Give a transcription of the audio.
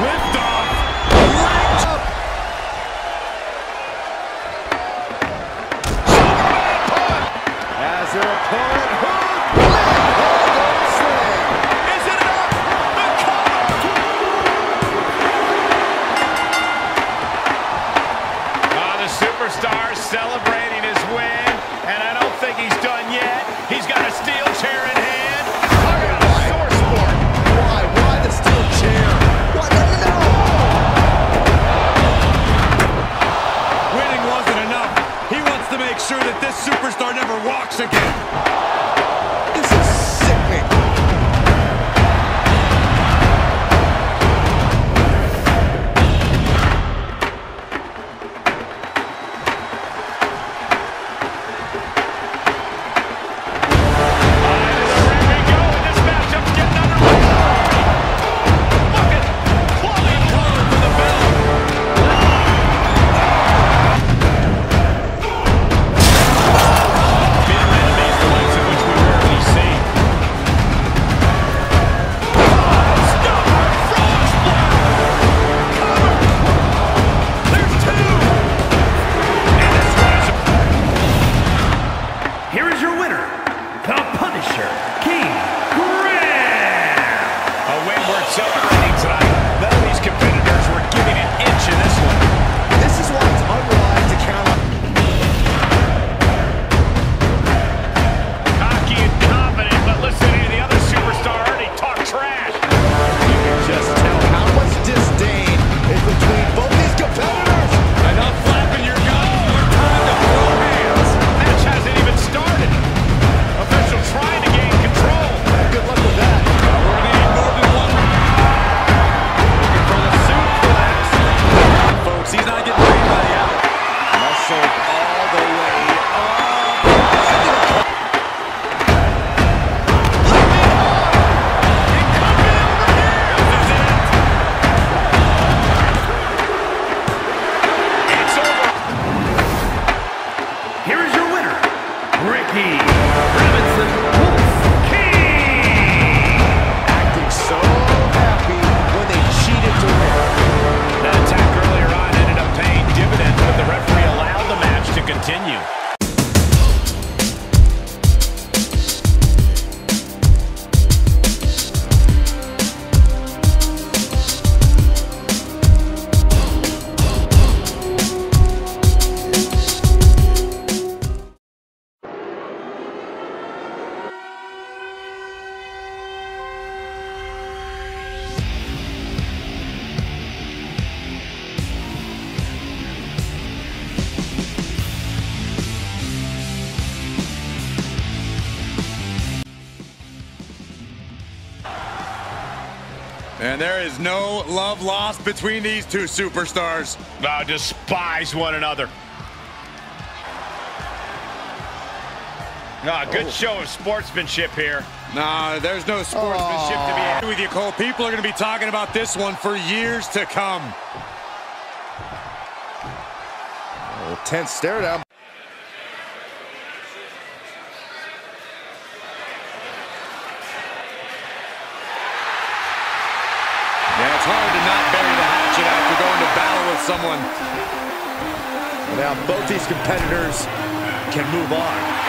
Lift off. Bye. And there is no love lost between these two superstars. Wow, despise one another. Nah, good oh. show of sportsmanship here. Nah, there's no sportsmanship to be had with you, Cole. People are going to be talking about this one for years to come. Tense stare down. it's hard to not bury the hatchet after going to battle with someone. Now both these competitors can move on.